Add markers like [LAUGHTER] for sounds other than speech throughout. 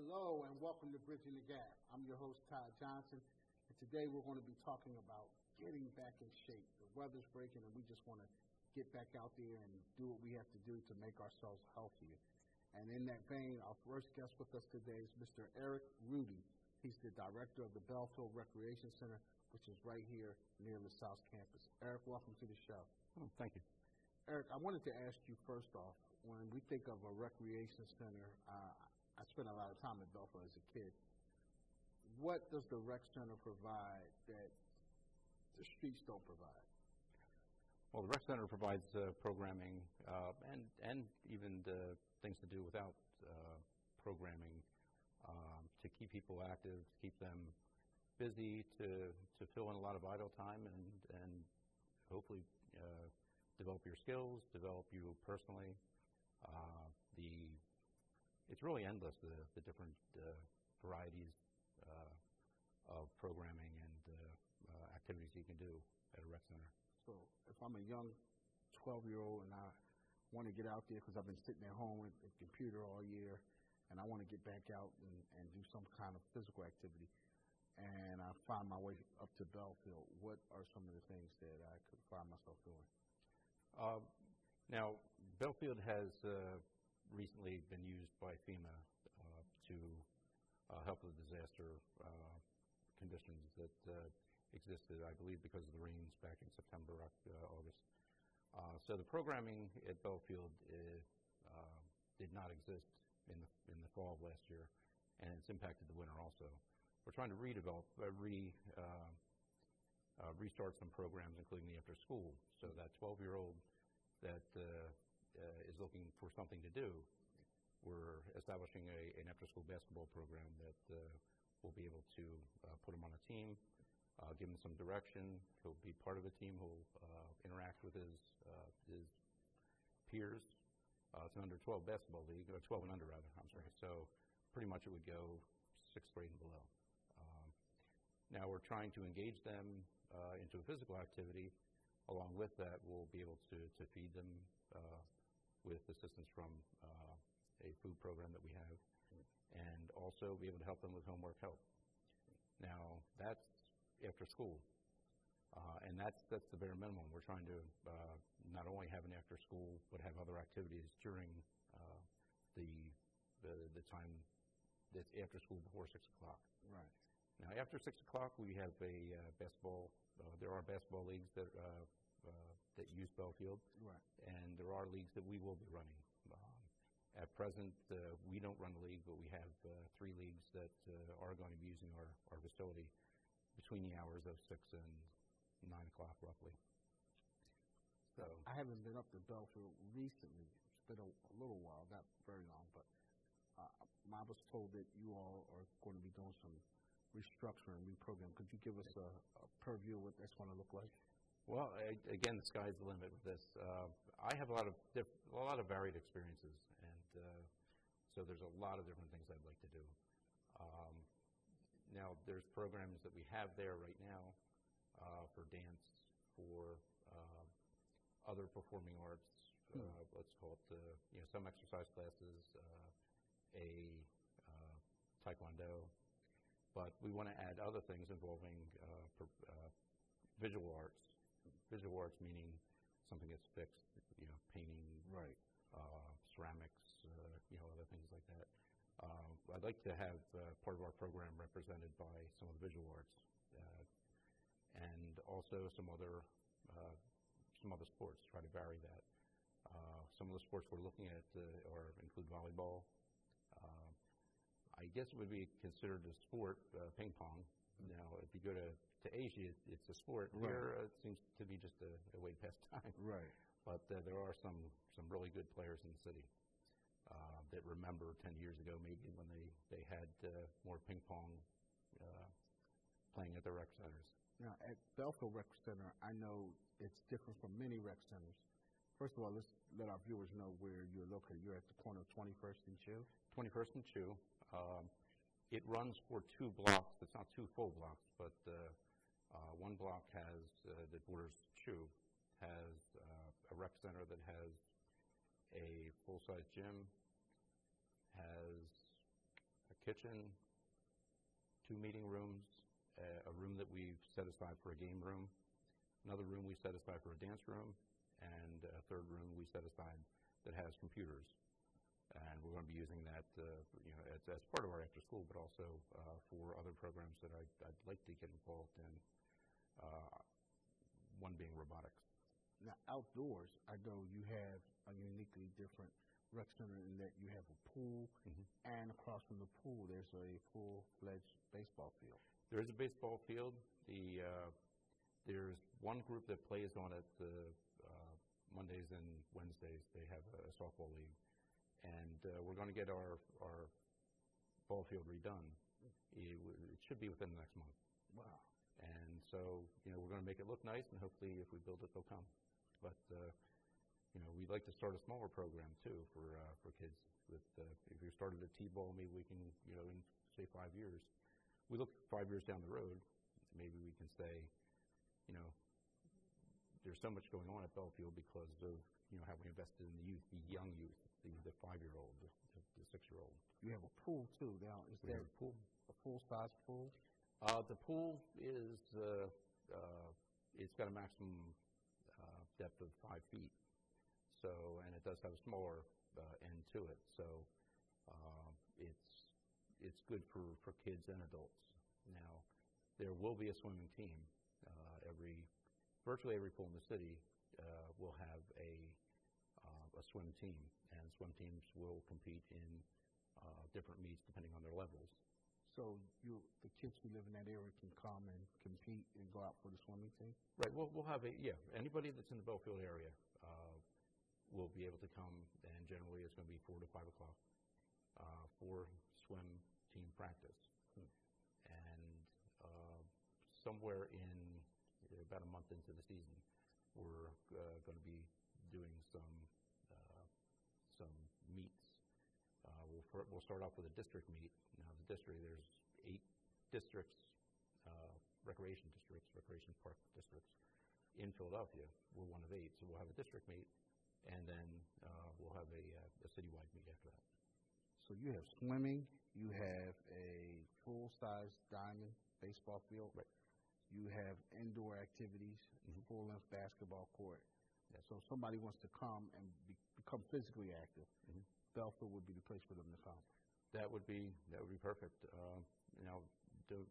Hello and welcome to Bridging the Gap. I'm your host, Todd Johnson, and today we're going to be talking about getting back in shape. The weather's breaking and we just want to get back out there and do what we have to do to make ourselves healthier. And in that vein, our first guest with us today is Mr. Eric Rudy. He's the director of the Belfield Recreation Center, which is right here near the South Campus. Eric, welcome to the show. Oh, thank you. Eric, I wanted to ask you first off, when we think of a recreation center, uh, I spent a lot of time at Belfield as a kid. What does the rec center provide that the streets don't provide? Well, the rec center provides uh, programming uh, and and even the things to do without uh, programming um, to keep people active, to keep them busy, to to fill in a lot of idle time, and and hopefully uh, develop your skills, develop you personally. Uh, the it's really endless the the different uh, varieties uh, of programming and uh, uh, activities you can do at a rec center. So if I'm a young 12 year old and I want to get out there because I've been sitting at home with the computer all year and I want to get back out and, and do some kind of physical activity and I find my way up to Belfield, what are some of the things that I could find myself doing? Uh, now, Belfield has uh, recently been used by FEMA uh, to uh, help with disaster uh, conditions that uh, existed, I believe, because of the rains back in September, August. so the programming at Belfield did not exist in the, in the fall of last year, and it's impacted the winter also. We're trying to redevelop, uh, re, uh, uh, restart some programs, including the after school, so that 12 year old that is looking for something to do, we're establishing a, an after school basketball program that will be able to put him on a team, give him some direction. He'll be part of a team who'll interact with his, his peers uh, it's an under 12 basketball league, or 12 and under rather. I'm sorry. So pretty much it would go sixth grade and below. Um, now we're trying to engage them uh, into a physical activity. Along with that, we'll be able to, to feed them uh, with assistance from uh, a food program that we have, and also be able to help them with homework help. Now that's after school. Uh, and that's that's the bare minimum. We're trying to uh, not only have an after school, but have other activities during uh, the, the the time that's after school before six o'clock. Right. Now after six o'clock, we have a uh, basketball. Uh, there are basketball leagues that uh, that use Belfield, right. and there are leagues that we will be running. Um, at present, we don't run the league, but we have three leagues that are going to be using our, our facility between the hours of six and nine o'clock roughly. So I haven't been up to Belfield recently. It's been a, a little while, not very long, but uh, I was told that you all are going to be doing some restructuring, reprogramming. Could you give us a, a purview of what that's going to look like? Well, I, again, the sky's the limit with this. Uh, I have a lot of diff- a lot of varied experiences, and uh, so there's a lot of different things I'd like to do. Um, now, there's programs that we have there right now uh, for dance, for uh, other performing arts. Hmm. Uh, let's call it you know some exercise classes, a taekwondo, but we want to add other things involving visual arts. Visual arts meaning something that's fixed, you know, painting, right, ceramics, you know, other things like that. Uh, I'd like to have uh, part of our program represented by some of the visual arts. Uh, and also some other uh, some other sports. Try to vary that. Uh, some of the sports we're looking at uh, are include volleyball. Uh, I guess it would be considered a sport, uh, ping pong. Now, if you go to, to Asia, it's a sport. Right. Here, it seems to be just a, a way past [LAUGHS] time. Right. But uh, there are some some really good players in the city uh, that remember 10 years ago, maybe when they they had uh, more ping pong uh, playing at the rec centers. Now, at Belfield Rec Center, I know it's different from many rec centers. First of all, let's let our viewers know where you're located. You're at the corner of 21st and Chew. 21st and Chew. Um, it runs for two blocks. It's not two full blocks, but uh, uh, one block has uh, that borders Chew has a rec center that has a full-size gym, has a kitchen, two meeting rooms, a- a room that we've set aside for a game room, another room we set aside for a dance room, and a third room we set aside that has computers. And we're going to be using that, uh, you know, as, as part of our after-school, but also uh, for other programs that I'd, I'd like to get involved in, uh, one being robotics. Now, outdoors, I know you have a uniquely different rec center in that you have a pool, Mhm. and across from the pool, there's a full-fledged baseball field. There is a baseball field. The, uh, there's one group that plays on it uh, uh, Mondays and Wednesdays. They have a softball league. And uh, we're going to get our, our ball field redone. It w- it should be within the next month. Wow. And so, you know, we're going to make it look nice, and hopefully if we build it, they'll come. But, uh, you know, we'd like to start a smaller program, too, for, uh, for kids. With, uh, if we started a T-ball, maybe we can, you know, in, say, five years. We look five years down the road, maybe we can say, you know, there's so much going on at Belfield because of, you know, how we invested in the youth, the young youth, the, the five-year-old, the, the, six-year-old. You have a pool, too. Now, is We that a pool. a full-size pool? Uh, the pool is, uh, uh, it's got a maximum uh, depth of five feet. So, and it does have a smaller uh, end to it. So, uh, it's it's good for, for kids and adults. Now, there will be a swimming team. Uh, every virtually every pool in the city uh, will have a a swim team, and swim teams will compete in uh, different meets depending on their levels. So you, the kids who live in that area can come and compete and go out for the swimming team? Right, we'll, we'll have a, yeah, anybody that's in the Belfield area uh, will be able to come, and generally it's going to be four to five o'clock uh, for swim team practice. Hmm. And uh, somewhere in about a month into the season, we're uh, going to be doing some uh, some meets. Uh, we'll, start off with a district meet. Now, the district, there's eight districts, uh, recreation districts, recreation park districts in Philadelphia. We're one of eight, so we'll have a district meet, and then uh, we'll have a, uh, a citywide meet after that. So you have swimming, you have a full-size diamond baseball field. Right. You have indoor activities, Mhm. full-length basketball court. Yes. So if somebody wants to come and be, become physically active, Mhm. Belfield would be the place for them to come. That would be that would be perfect. Uh, now, the,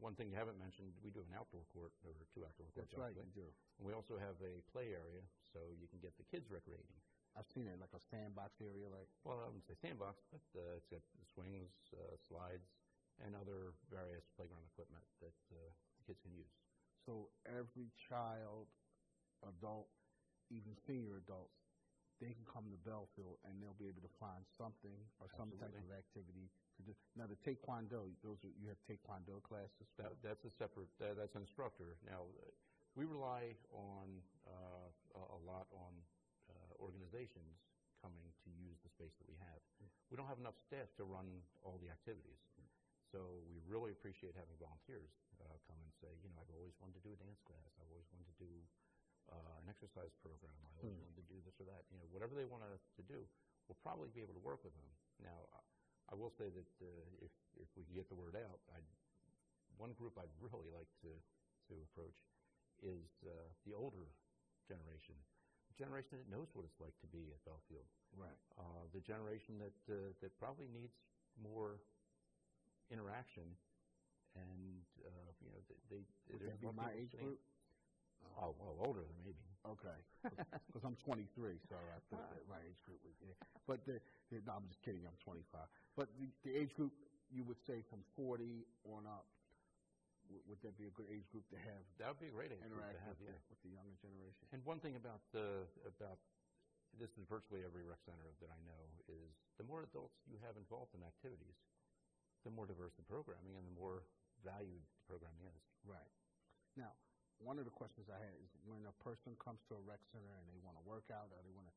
one thing you haven't mentioned, we do an outdoor court, or two outdoor courts. That's right, you do. And we also have a play area, so you can get the kids recreating. I've seen it, like a sandbox area, like, Well, I wouldn't say sandbox, but uh, it's got swings, uh, slides, and other various playground equipment that uh, the kids can use. so every child, adult, even senior adults, they can come to Belfield and they'll be able to find something or some type of activity to do. Now, the Taekwondo, those are, you have Taekwondo classes? That, that's a separate, that, that's an instructor. Now, we rely on, uh, a, lot on uh, organizations coming to use the space that we have. We don't have enough staff to run all the activities. So we really appreciate having volunteers uh, come and say, you know, I've always wanted to do a dance class. I've always wanted to do uh, an exercise program. I always Hmm. wanted to do this or that. You know, whatever they want us to do, we'll probably be able to work with them. Now, I- will say that uh, if, if we can get the word out, I'd one group I'd really like to, to approach is uh, the older generation, the generation that knows what it's like to be at Belfield, Right. uh, the generation that uh, that probably needs more interaction, and uh, you know they, they that be my age group? Oh, well, older than maybe. Okay, [LAUGHS] because I'm 23, so I thought that my age group was yeah. But the, the, no, I'm just kidding. I'm 25. But the, the age group you would say from 40 on up, would, would that be a good age group to have That would be a great age group to have. with, Yeah. the, with the younger generation? And one thing about the about this is virtually every rec center that I know is the more adults you have involved in activities, the more diverse the programming and the more valued the programming is. Right. Now, one of the questions I had is when a person comes to a rec center and they want to work out or they want to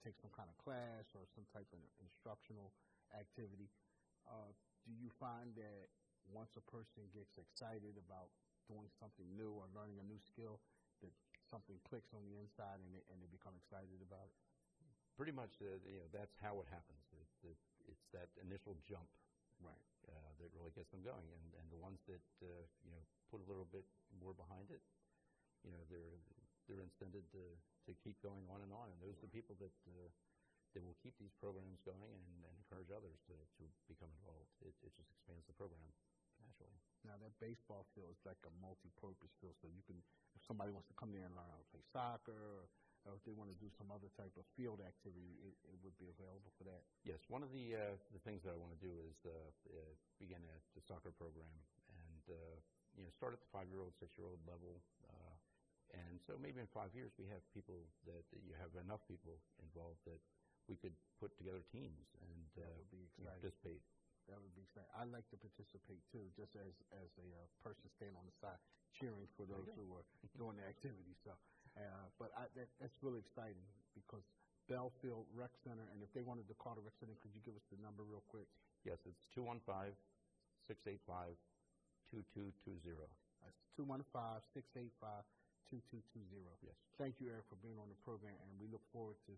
take some kind of class or some type of instructional activity, uh, do you find that once a person gets excited about doing something new or learning a new skill, that something clicks on the inside and they, and they become excited about it? Pretty much, uh, you know, that's how it happens. It, it, it's that initial jump Right. uh, that really gets them going. And, and the ones that uh, you know put a little bit more behind it, you know, they're they're incented to, to keep going on and on. And those are the people that uh, that will keep these programs going and, and encourage others to, to become involved. It, it just expands the program naturally. Now that baseball field is like a multi-purpose field, so you can, if somebody wants to come there and learn how to play soccer, or, or if they want to do some other type of field activity, it, it would be available for that. Yes, one of the uh, the things that I want to do is uh, uh, begin a, the soccer program, and uh, you know, start at the five-year-old, six-year-old level, uh, and so maybe in five years we have people that, that you have enough people involved that we could put together teams and uh, would be exciting. participate. That would be exciting. I like to participate too, just as as a uh, person standing on the side cheering for those who are doing the activity. So, uh, but I, that, that's really exciting because Belfield Rec Center, and if they wanted to call the Rec Center, could you give us the number real quick? Yes, it's 215 685 2220. That's 215-685-2220. Yes. Thank you, Eric, for being on the program, and we look forward to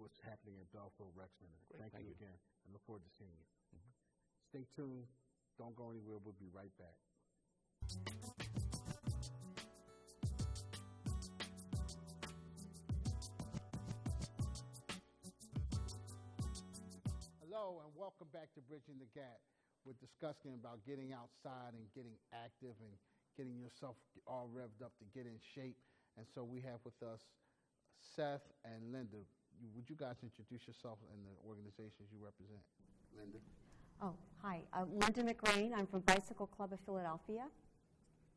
what's happening at Belfield Rec Center. Great, Thank, thank you you. again, and look forward to seeing you. Stay tuned. Don't go anywhere. We'll be right back. Welcome back to Bridging the Gap. We're discussing about getting outside and getting active and getting yourself all revved up to get in shape. And so we have with us Seth and Linda. Would you guys introduce yourself and the organizations you represent? Linda. Oh, hi. Uh, Linda McRain. I'm from Bicycle Club of Philadelphia.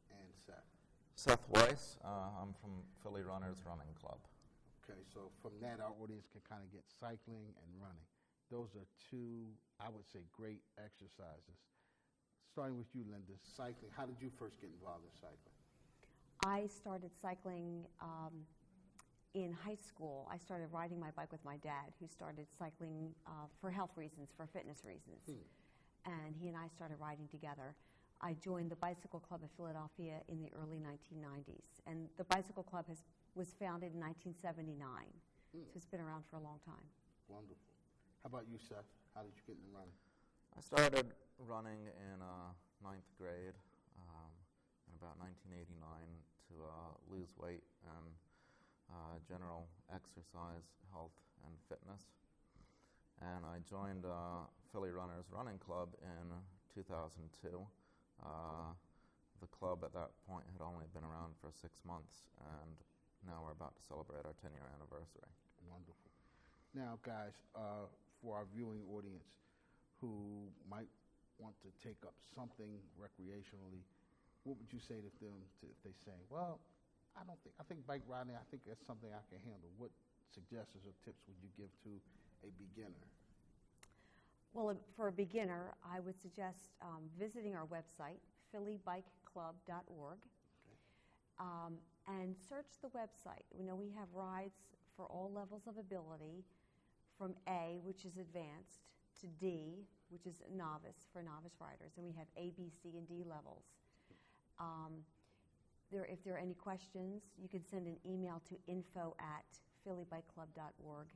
And Seth. Seth Weiss. Uh, I'm from Philly Runners Running Club. Okay, so from that, our audience can kind of get cycling and running. Those are two, I would say, great exercises. Starting with you, Linda, cycling. How did you first get involved in cycling? I started cycling um, in high school. I started riding my bike with my dad, who started cycling uh, for health reasons, for fitness reasons. And he and I started riding together. I joined the Bicycle Club of Philadelphia in the early 1990s. And the Bicycle Club has, was founded in 1979. So it's been around for a long time. Wonderful. How about you, Seth? How did you get into running? I started running in uh, ninth grade um, in about 1989 to uh, lose weight and uh, general exercise, health, and fitness. And I joined uh, Philly Runners Running Club in 2002. Uh, the club at that point had only been around for six months, and now we're about to celebrate our 10 year anniversary. Wonderful. Now, guys, uh, for our viewing audience who might want to take up something recreationally, what would you say to them to, if they say, well, I don't think, I think bike riding, I think that's something I can handle. What suggestions or tips would you give to a beginner? Well, uh, for a beginner, I would suggest um, visiting our website, phillybikeclub.org, um, and search the website. We know we have rides for all levels of ability, from A, which is advanced, to D, which is novice for novice riders, and we have A, B, C, and D levels. Um, there, if there are any questions, you can send an email to info at phillybikeclub.org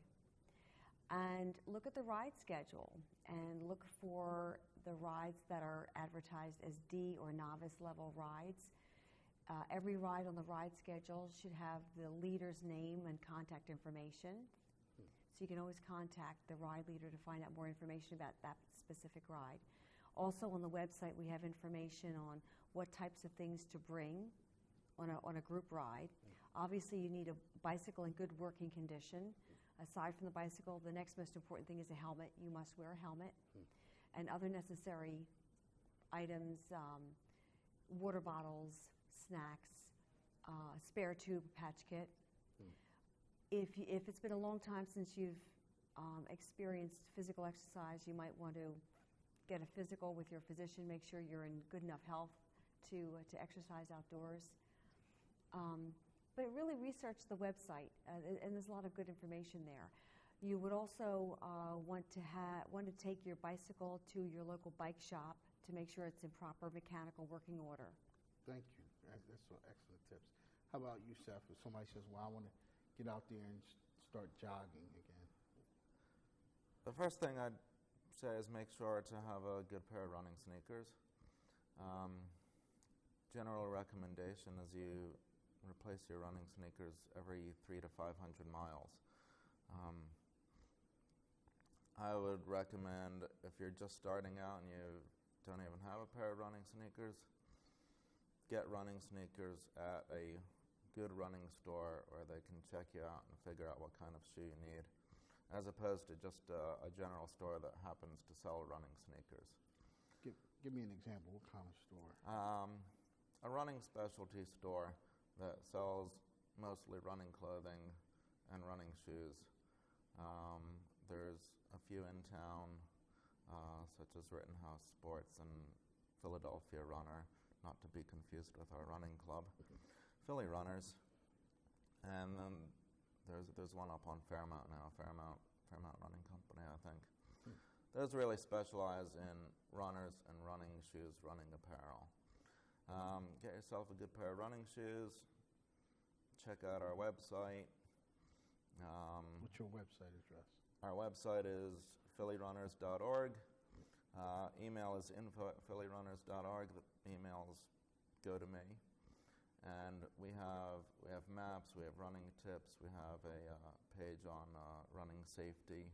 and look at the ride schedule and look for the rides that are advertised as D or novice level rides. Uh, every ride on the ride schedule should have the leader's name and contact information. So you can always contact the ride leader to find out more information about that specific ride. Also on the website, we have information on what types of things to bring on a, on a group ride. Obviously, you need a bicycle in good working condition. Aside from the bicycle, the next most important thing is a helmet. You must wear a helmet. And other necessary items, um, water bottles, snacks, uh, spare tube patch kit. If, if it's been a long time since you've um, experienced physical exercise, you might want to get a physical with your physician, make sure you're in good enough health to, uh, to exercise outdoors. Um, but really research the website, uh, and- there's a lot of good information there. You would also uh, want to want to take your bicycle to your local bike shop to make sure it's in proper mechanical working order. Thank you. That, that's some excellent tips. How about you, Seth? If somebody says, well, I want to get out there and start jogging again. The first thing I'd say is make sure to have a good pair of running sneakers. Um, general recommendation is you replace your running sneakers every three to 500 miles. Um, I would recommend if you're just starting out and you don't even have a pair of running sneakers, get running sneakers at a good running store where they can check you out and figure out what kind of shoe you need, as opposed to just a, a general store that happens to sell running sneakers. Give, give me an example. What kind of store? Um, a running specialty store that sells mostly running clothing and running shoes. Um, there's a few in town, uh, such as Rittenhouse Sports and Philadelphia Runner, not to be confused with our running club, Philly Runners. And then there's, there's one up on Fairmount now, Fairmount, Fairmount Running Company, I think. Those really specialize in runners and running shoes, running apparel. Um, get yourself a good pair of running shoes. Check out our website. Um, What's your website address? our website is phillyrunners.org. Uh, email is info at phillyrunners.org. The emails go to me. And we have, we have maps, we have running tips, we have a uh, page on uh, running safety.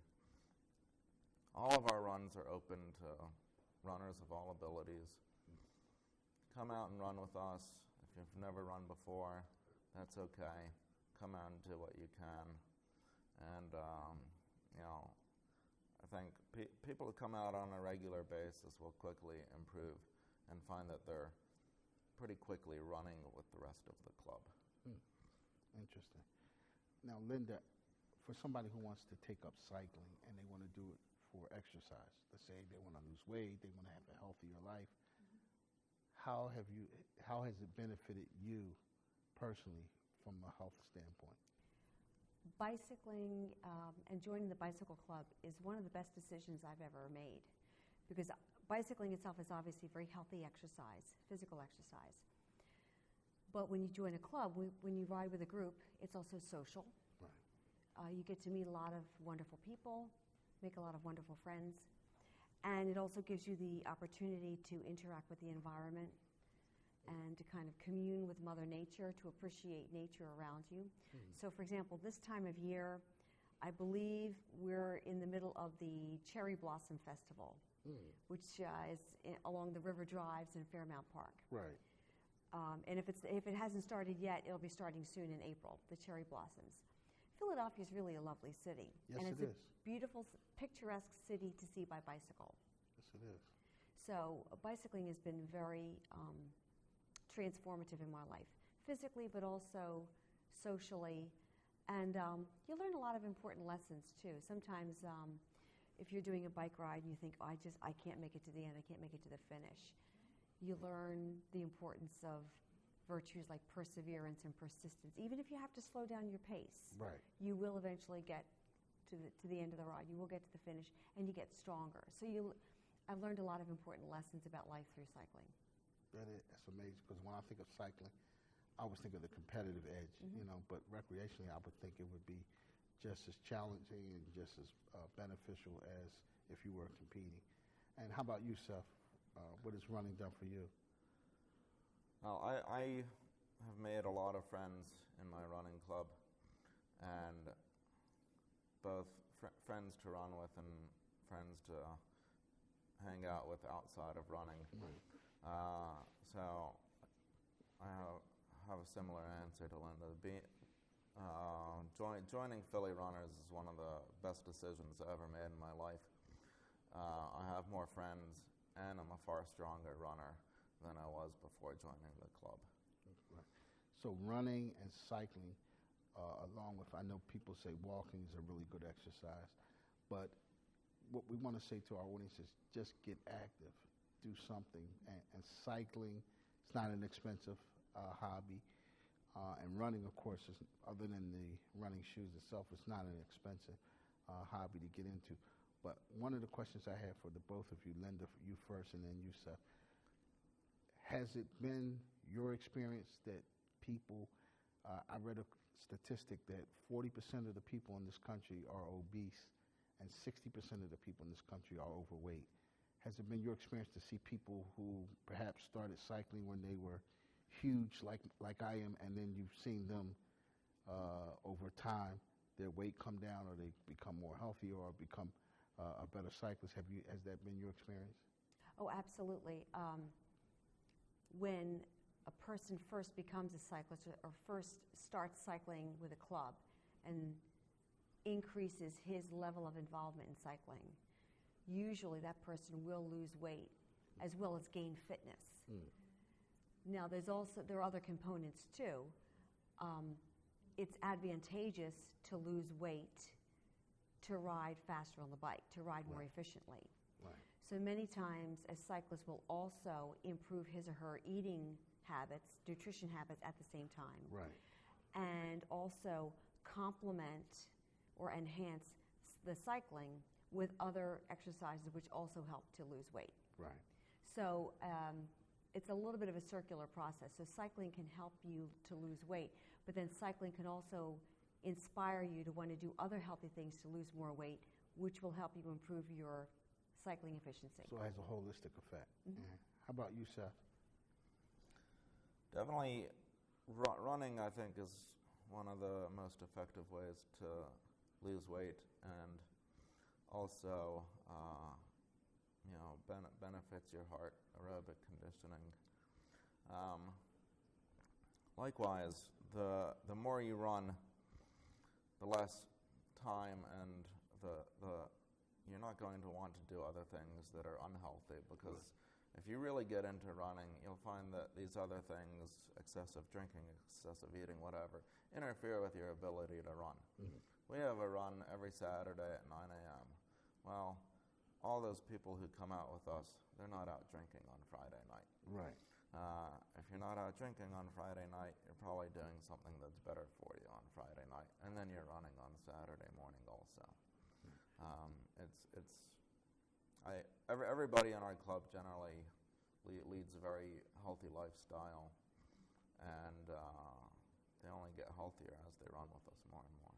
All of our runs are open to runners of all abilities. Come out and run with us. If you've never run before, that's okay. Come out and do what you can. And, um, you know, I think pe- people who come out on a regular basis will quickly improve and find that they're pretty quickly running with the rest of the club. Interesting. Now, Linda, for somebody who wants to take up cycling and they want to do it for exercise, let's say they want to lose weight, they want to have a healthier life, how have you? How has it benefited you personally from a health standpoint? bicycling um, and joining the bicycle club is one of the best decisions I've ever made because bicycling itself is obviously very healthy exercise, physical exercise. But when you join a club, when when you ride with a group, it's also social. Right. Uh, you get to meet a lot of wonderful people, make a lot of wonderful friends, and it also gives you the opportunity to interact with the environment and to kind of commune with Mother Nature, to appreciate nature around you. So, for example, this time of year, I believe we're in the middle of the Cherry Blossom Festival, which uh, is i along the river drives in Fairmount Park. Right. Um, and if, it's, if it hasn't started yet, it'll be starting soon in April, the cherry blossoms. Philadelphia is really a lovely city. Yes, and it it's is. a beautiful, picturesque city to see by bicycle. Yes, it is. So uh, bicycling has been very um, transformative in my life, physically, but also socially. And um, you learn a lot of important lessons too. Sometimes, um, if you're doing a bike ride and you think, oh, I just I can't make it to the end, I can't make it to the finish, you learn the importance of virtues like perseverance and persistence. Even if you have to slow down your pace, Right. you will eventually get to the, to the end of the ride. You will get to the finish, and you get stronger. So you, I've learned a lot of important lessons about life through cycling. That is, that's amazing because when I think of cycling, I always think of the competitive edge, mm-hmm. you know, but recreationally, I would think it would be just as challenging and just as uh, beneficial as if you were competing. And how about you, Seth? Uh, what has running done for you? Well, I, I have made a lot of friends in my running club, and both fr- friends to run with and friends to hang out with outside of running. Uh, so I have, have a similar answer to Linda. Be, uh, join, joining Philly Runners is one of the best decisions I ever made in my life. Uh, I have more friends, and I'm a far stronger runner than I was before joining the club. Right. So running and cycling, uh, along with I know people say walking is a really good exercise, but what we want to say to our audience is just get active, do something, and, and cycling it's not an expensive uh, hobby, uh, and running, of course, is other than the running shoes itself, it's not an expensive uh, hobby to get into. But one of the questions I have for the both of you, Linda, you first, and then you, Seth, has it been your experience that people, uh, I read a statistic that 40% of the people in this country are obese, and 60% of the people in this country are overweight. Has it been your experience to see people who perhaps started cycling when they were huge, like like I am, and then you've seen them uh, over time, their weight come down, or they become more healthy, or become uh, a better cyclist? Have you? Has that been your experience? Oh, absolutely. Um, when a person first becomes a cyclist or- or first starts cycling with a club and increases his level of involvement in cycling, usually that person will lose weight as well as gain fitness. Now, there's also there are other components too. Um, it's advantageous to lose weight to ride faster on the bike, to ride more efficiently. Right. So many times, a cyclist will also improve his or her eating habits, nutrition habits at the same time, Right. and also complement or enhance the cycling with other exercises which also help to lose weight. Right. So um, it's a little bit of a circular process. So cycling can help you to lose weight, but then cycling can also inspire you to want to do other healthy things to lose more weight, which will help you improve your cycling efficiency. So it has a holistic effect. Yeah. How about you, Seth? Definitely, ru- running, I think, is one of the most effective ways to lose weight and also, uh, you know, ben- benefits your heart aerobic conditioning. Um, likewise, the, the more you run, the less time and the, the, you're not going to want to do other things that are unhealthy because if you really get into running, you'll find that these other things, excessive drinking, excessive eating, whatever, interfere with your ability to run. We have a run every Saturday at 9 a.m. Well, all those people who come out with us, they're not out drinking on Friday night. Right. Uh, if you're not out drinking on Friday night, you're probably doing something that's better for you on Friday night, and then you're running on Saturday morning also. Um, it's it's I every, everybody in our club generally le- leads a very healthy lifestyle, and uh, they only get healthier as they run with us more and more.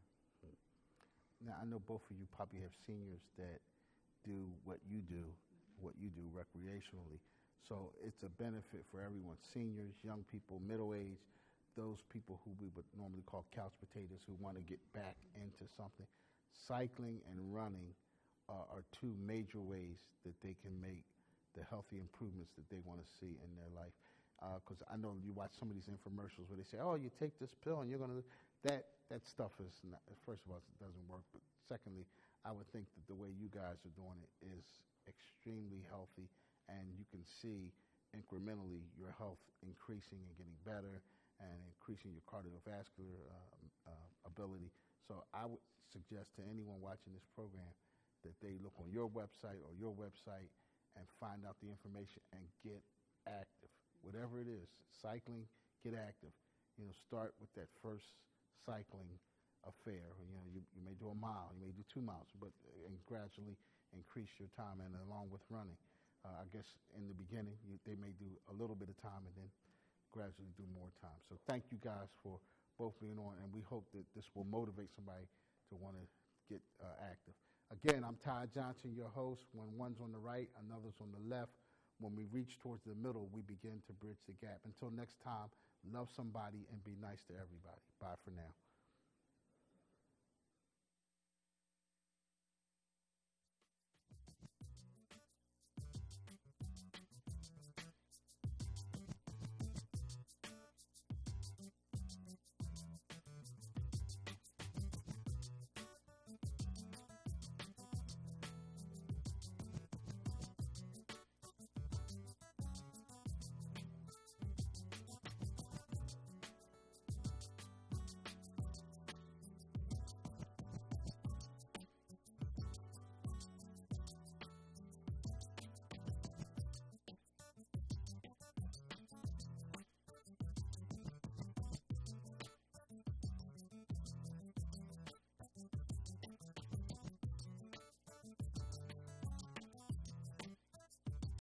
Now, I know both of you probably have seniors that do what you do, what you do recreationally. So it's a benefit for everyone seniors, young people, middle age, those people who we would normally call couch potatoes who want to get back into something. Cycling and running are, are two major ways that they can make the healthy improvements that they want to see in their life. Uh, because I know you watch some of these infomercials where they say, "Oh, you take this pill and you're going to," that that stuff is not. First of all, it doesn't work. But secondly, I would think that the way you guys are doing it is extremely healthy, and you can see incrementally your health increasing and getting better, and increasing your cardiovascular uh, uh, ability. So I would suggest to anyone watching this program that they look on your website or your website and find out the information and get active. Whatever it is, cycling, get active. You know, start with that first cycling affair. You know, you, you may do a mile, you may do two miles, but uh, and gradually increase your time. And along with running, uh, I guess in the beginning you, they may do a little bit of time and then gradually do more time. So thank you guys for both being on, and we hope that this will motivate somebody to want to get uh, active. Again, I'm Todd Johnson, your host. When one's on the right, another's on the left. When we reach towards the middle, we begin to bridge the gap. Until next time, love somebody and be nice to everybody. Bye for now.